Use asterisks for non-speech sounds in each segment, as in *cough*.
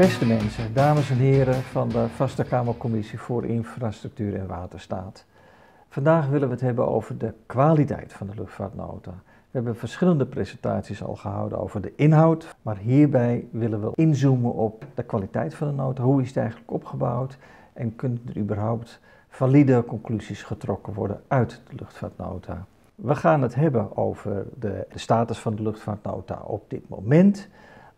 Beste mensen, dames en heren van de Vaste Kamercommissie voor Infrastructuur en Waterstaat. Vandaag willen we het hebben over de kwaliteit van de luchtvaartnota. We hebben verschillende presentaties al gehouden over de inhoud, maar hierbij willen we inzoomen op de kwaliteit van de nota. Hoe is het eigenlijk opgebouwd en kunnen er überhaupt valide conclusies getrokken worden uit de luchtvaartnota? We gaan het hebben over de, de status van de luchtvaartnota op dit moment.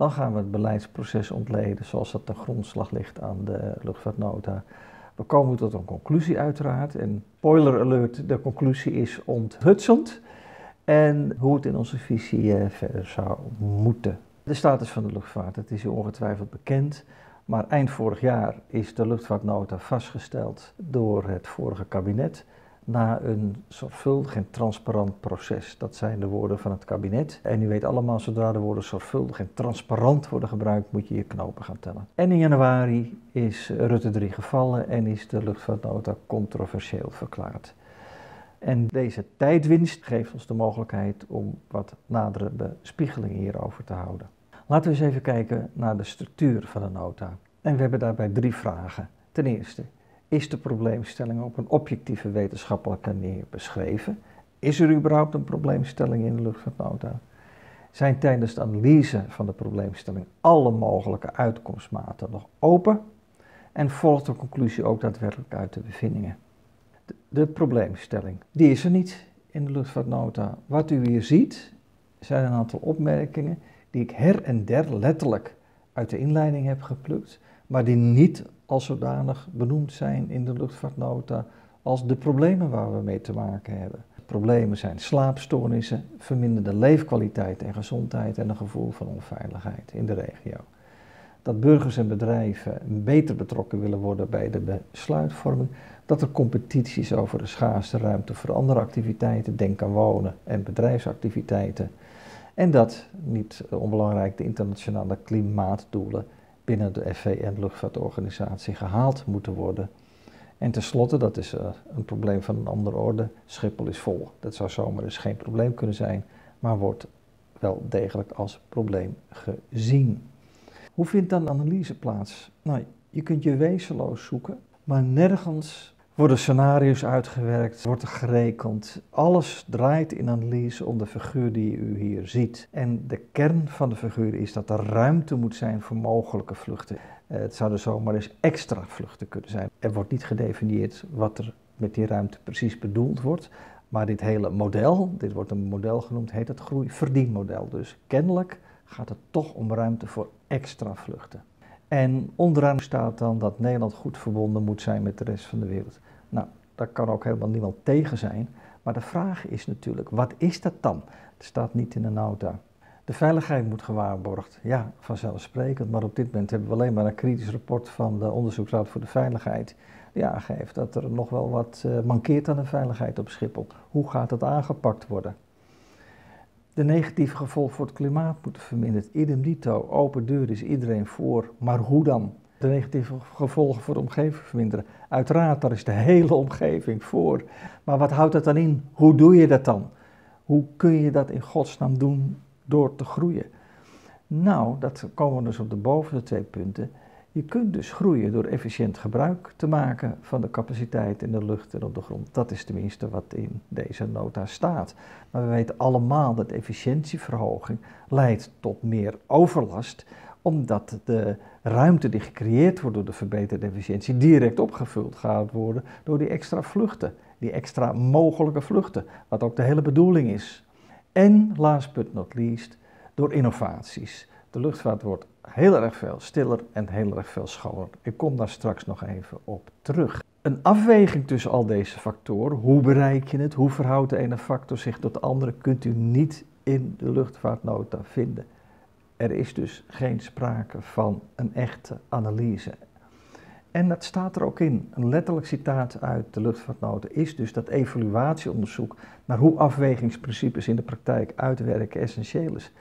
Dan gaan we het beleidsproces ontleden zoals dat ten grondslag ligt aan de luchtvaartnota. We komen tot een conclusie uiteraard. En spoiler alert, de conclusie is onthutsend. En hoe het in onze visie eh, verder zou moeten. De status van de luchtvaart, het is u ongetwijfeld bekend. Maar eind vorig jaar is de luchtvaartnota vastgesteld door het vorige kabinet na een zorgvuldig en transparant proces. Dat zijn de woorden van het kabinet. En u weet allemaal, zodra de woorden zorgvuldig en transparant worden gebruikt, moet je je knopen gaan tellen. En in januari is Rutte 3 gevallen en is de luchtvaartnota controversieel verklaard. En deze tijdwinst geeft ons de mogelijkheid om wat nadere bespiegeling hierover te houden. Laten we eens even kijken naar de structuur van de nota. En we hebben daarbij drie vragen. Ten eerste, is de probleemstelling op een objectieve wetenschappelijke manier beschreven? Is er überhaupt een probleemstelling in de luchtvaartnota? Zijn tijdens de analyse van de probleemstelling alle mogelijke uitkomstmaten nog open? En volgt de conclusie ook daadwerkelijk uit de bevindingen? De, de probleemstelling, die is er niet in de luchtvaartnota. Wat u hier ziet, zijn een aantal opmerkingen die ik her en der letterlijk uit de inleiding heb geplukt, maar die niet als zodanig benoemd zijn in de luchtvaartnota als de problemen waar we mee te maken hebben. Problemen zijn slaapstoornissen, verminderde leefkwaliteit en gezondheid en een gevoel van onveiligheid in de regio. Dat burgers en bedrijven beter betrokken willen worden bij de besluitvorming, dat er competities over de schaarste ruimte voor andere activiteiten, denk aan wonen en bedrijfsactiviteiten, en dat, niet onbelangrijk, de internationale klimaatdoelen binnen de FVN-luchtvaartorganisatie gehaald moeten worden. En tenslotte, dat is uh, een probleem van een andere orde, Schiphol is vol. Dat zou zomaar dus geen probleem kunnen zijn, maar wordt wel degelijk als probleem gezien. Hoe vindt dan analyse plaats? Nou, je kunt je wezenloos zoeken, maar nergens worden scenario's uitgewerkt, wordt er gerekend. Alles draait in analyse om de figuur die u hier ziet. En de kern van de figuur is dat er ruimte moet zijn voor mogelijke vluchten. Eh, het zouden zomaar eens extra vluchten kunnen zijn. Er wordt niet gedefinieerd wat er met die ruimte precies bedoeld wordt. Maar dit hele model, dit wordt een model genoemd, heet het groeiverdienmodel. Dus kennelijk gaat het toch om ruimte voor extra vluchten. En onderaan staat dan dat Nederland goed verbonden moet zijn met de rest van de wereld. Nou, daar kan ook helemaal niemand tegen zijn. Maar de vraag is natuurlijk, wat is dat dan? Het staat niet in de nota. De veiligheid moet gewaarborgd. Ja, vanzelfsprekend. Maar op dit moment hebben we alleen maar een kritisch rapport van de Onderzoeksraad voor de Veiligheid. Die aangeeft dat er nog wel wat uh, mankeert aan de veiligheid op Schiphol. Hoe gaat dat aangepakt worden? De negatieve gevolgen voor het klimaat moeten verminderd. Idem dito, open deur is iedereen voor. Maar hoe dan? De negatieve gevolgen voor de omgeving verminderen. Uiteraard, daar is de hele omgeving voor. Maar wat houdt dat dan in? Hoe doe je dat dan? Hoe kun je dat in godsnaam doen door te groeien? Nou, dat komen we dus op de bovenste twee punten. Je kunt dus groeien door efficiënt gebruik te maken van de capaciteit in de lucht en op de grond. Dat is tenminste wat in deze nota staat. Maar we weten allemaal dat efficiëntieverhoging leidt tot meer overlast, omdat de ruimte die gecreëerd wordt door de verbeterde efficiëntie direct opgevuld gaat worden door die extra vluchten, die extra mogelijke vluchten, wat ook de hele bedoeling is. En last but not least, door innovaties. De luchtvaart wordt heel erg veel stiller en heel erg veel schoner. Ik kom daar straks nog even op terug. Een afweging tussen al deze factoren, hoe bereik je het, hoe verhoudt de ene factor zich tot de andere, kunt u niet in de luchtvaartnota vinden. Er is dus geen sprake van een echte analyse. En dat staat er ook in. Een letterlijk citaat uit de luchtvaartnota is dus dat evaluatieonderzoek naar hoe afwegingsprincipes in de praktijk uitwerken essentieel is.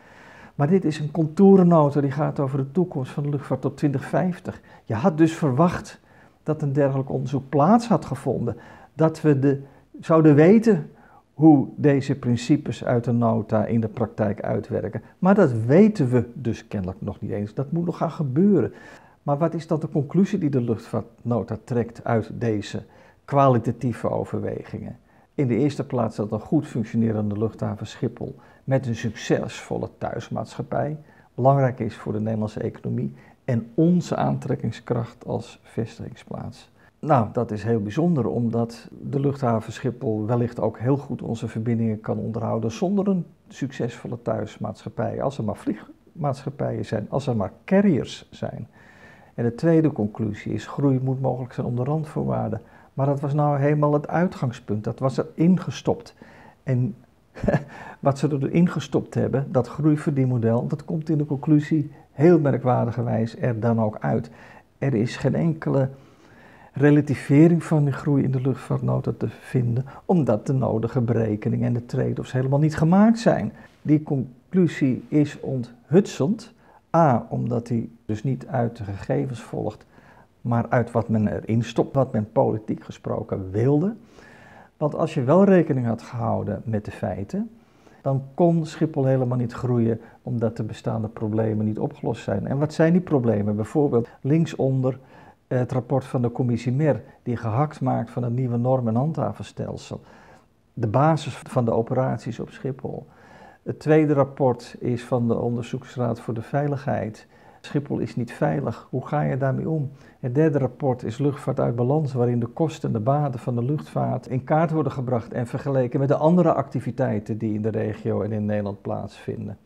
Maar dit is een contourennota die gaat over de toekomst van de luchtvaart tot 2050. Je had dus verwacht dat een dergelijk onderzoek plaats had gevonden. Dat we de, zouden weten hoe deze principes uit de nota in de praktijk uitwerken. Maar dat weten we dus kennelijk nog niet eens. Dat moet nog gaan gebeuren. Maar wat is dan de conclusie die de luchtvaartnota trekt uit deze kwalitatieve overwegingen? In de eerste plaats dat een goed functionerende luchthaven Schiphol met een succesvolle thuismaatschappij belangrijk is voor de Nederlandse economie en onze aantrekkingskracht als vestigingsplaats. Nou, dat is heel bijzonder, omdat de luchthaven Schiphol wellicht ook heel goed onze verbindingen kan onderhouden zonder een succesvolle thuismaatschappij. Als er maar vliegmaatschappijen zijn, als er maar carriers zijn. En de tweede conclusie is: groei moet mogelijk zijn onder randvoorwaarden. Maar dat was nou helemaal het uitgangspunt, dat was er ingestopt. En *laughs* wat ze erin gestopt hebben, dat groeiverdienmodel, dat komt in de conclusie heel merkwaardigerwijs er dan ook uit. Er is geen enkele relativering van de groei in de luchtvaartnota te vinden, omdat de nodige berekeningen en de trade-offs helemaal niet gemaakt zijn. Die conclusie is onthutsend. A, omdat die dus niet uit de gegevens volgt, maar uit wat men erin stopt, wat men politiek gesproken wilde. Want als je wel rekening had gehouden met de feiten, dan kon Schiphol helemaal niet groeien omdat de bestaande problemen niet opgelost zijn. En wat zijn die problemen? Bijvoorbeeld linksonder het rapport van de commissie MER, die gehakt maakt van een nieuwe norm- en handhavenstelsel. De basis van de operaties op Schiphol. Het tweede rapport is van de Onderzoeksraad voor de Veiligheid. Schiphol is niet veilig. Hoe ga je daarmee om? Het derde rapport is Luchtvaart uit Balans, waarin de kosten en de baten van de luchtvaart in kaart worden gebracht en vergeleken met de andere activiteiten die in de regio en in Nederland plaatsvinden.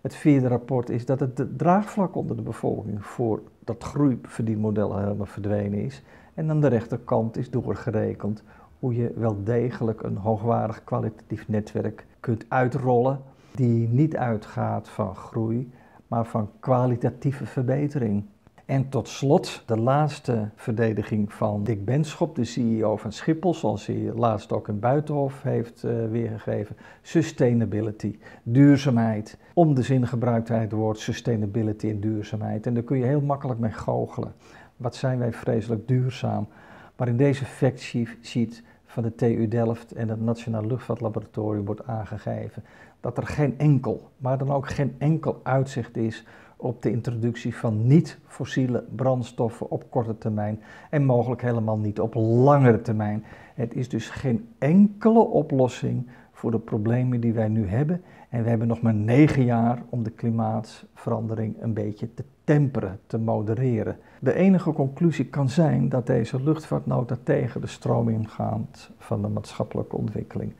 Het vierde rapport is dat het draagvlak onder de bevolking voor dat groeiverdienmodel helemaal verdwenen is. En aan de rechterkant is doorgerekend hoe je wel degelijk een hoogwaardig kwalitatief netwerk kunt uitrollen die niet uitgaat van groei, maar van kwalitatieve verbetering. En tot slot de laatste verdediging van Dick Benschop, de CEO van Schiphol, zoals hij laatst ook in Buitenhof heeft uh, weergegeven. Sustainability, duurzaamheid. Om de zin gebruikt hij het woord sustainability en duurzaamheid. En daar kun je heel makkelijk mee goochelen. Wat zijn wij vreselijk duurzaam. Maar in deze factsheet van de TU Delft en het Nationaal Luchtvaartlaboratorium wordt aangegeven dat er geen enkel, maar dan ook geen enkel uitzicht is op de introductie van niet-fossiele brandstoffen op korte termijn en mogelijk helemaal niet op langere termijn. Het is dus geen enkele oplossing voor de problemen die wij nu hebben. En we hebben nog maar negen jaar om de klimaatverandering een beetje te temperen, te modereren. De enige conclusie kan zijn dat deze luchtvaartnota tegen de stroming gaat van de maatschappelijke ontwikkeling.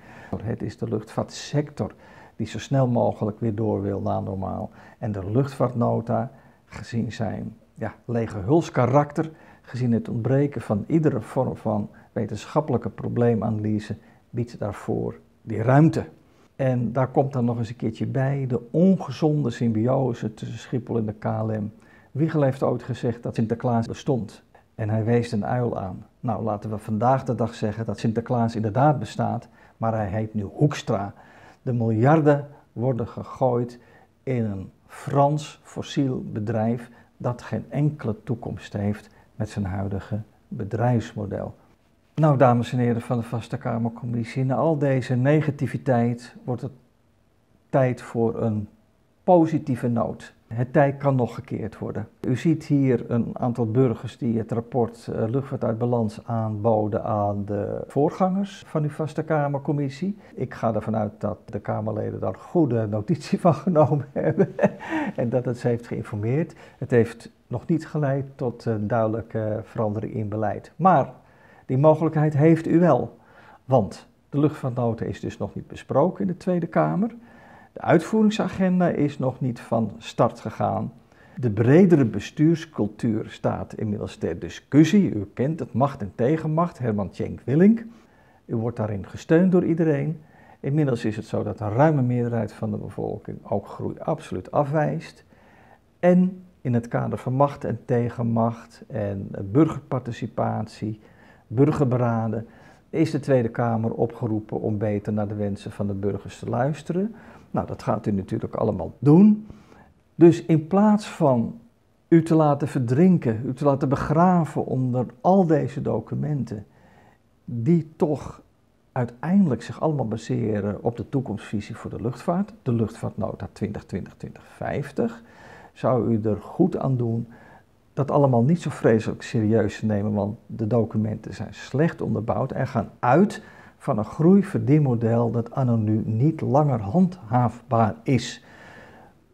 Het is de luchtvaartsector die zo snel mogelijk weer door wil naar normaal. En de luchtvaartnota, gezien zijn ja, lege hulskarakter, gezien het ontbreken van iedere vorm van wetenschappelijke probleemanalyse, biedt daarvoor die ruimte. En daar komt dan nog eens een keertje bij de ongezonde symbiose tussen Schiphol en de KLM. Wiegel heeft ooit gezegd dat Sinterklaas bestond en hij wees een uil aan. Nou, laten we vandaag de dag zeggen dat Sinterklaas inderdaad bestaat, maar hij heet nu Hoekstra. De miljarden worden gegooid in een Frans fossiel bedrijf dat geen enkele toekomst heeft met zijn huidige bedrijfsmodel. Nou, dames en heren van de Vaste Kamercommissie, na al deze negativiteit wordt het tijd voor een positieve noot. Het tij kan nog gekeerd worden. U ziet hier een aantal burgers die het rapport uh, Luchtvaart uit aanboden aan de voorgangers van uw Vaste Kamercommissie. Ik ga ervan uit dat de Kamerleden daar goede notitie van *laughs* genomen hebben en dat het ze heeft geïnformeerd. Het heeft nog niet geleid tot een duidelijke verandering in beleid. Maar die mogelijkheid heeft u wel, want de luchtvaartnota is dus nog niet besproken in de Tweede Kamer. De uitvoeringsagenda is nog niet van start gegaan. De bredere bestuurscultuur staat inmiddels ter discussie. U kent het macht en tegenmacht, Herman Tjenk Willink. U wordt daarin gesteund door iedereen. Inmiddels is het zo dat een ruime meerderheid van de bevolking ook groei absoluut afwijst. En in het kader van macht en tegenmacht en burgerparticipatie, burgerberaden, is de Tweede Kamer opgeroepen om beter naar de wensen van de burgers te luisteren. Nou, dat gaat u natuurlijk allemaal doen. Dus in plaats van u te laten verdrinken, u te laten begraven onder al deze documenten, die toch uiteindelijk zich allemaal baseren op de toekomstvisie voor de luchtvaart, de luchtvaartnota 2020-2050, zou u er goed aan doen dat allemaal niet zo vreselijk serieus te nemen, want de documenten zijn slecht onderbouwd en gaan uit van een groeiverdienmodel dat anno nu niet langer handhaafbaar is.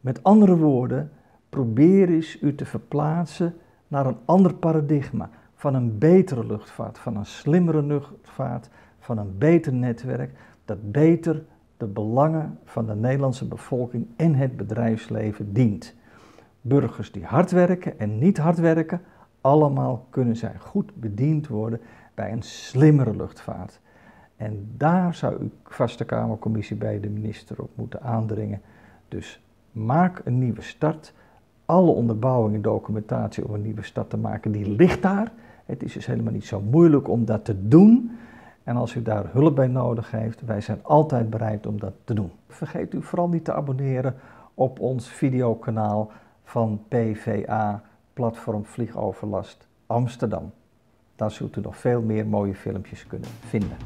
Met andere woorden, probeer eens u te verplaatsen naar een ander paradigma van een betere luchtvaart, van een slimmere luchtvaart, van een beter netwerk dat beter de belangen van de Nederlandse bevolking en het bedrijfsleven dient. Burgers die hard werken en niet hard werken, allemaal kunnen zij goed bediend worden bij een slimmere luchtvaart. En daar zou uw vaste Kamercommissie bij de minister op moeten aandringen. Dus maak een nieuwe start. Alle onderbouwing en documentatie om een nieuwe start te maken, die ligt daar. Het is dus helemaal niet zo moeilijk om dat te doen. En als u daar hulp bij nodig heeft, wij zijn altijd bereid om dat te doen. Vergeet u vooral niet te abonneren op ons videokanaal van PVA, Platform Vliegoverlast Amsterdam. Daar zult u nog veel meer mooie filmpjes kunnen vinden.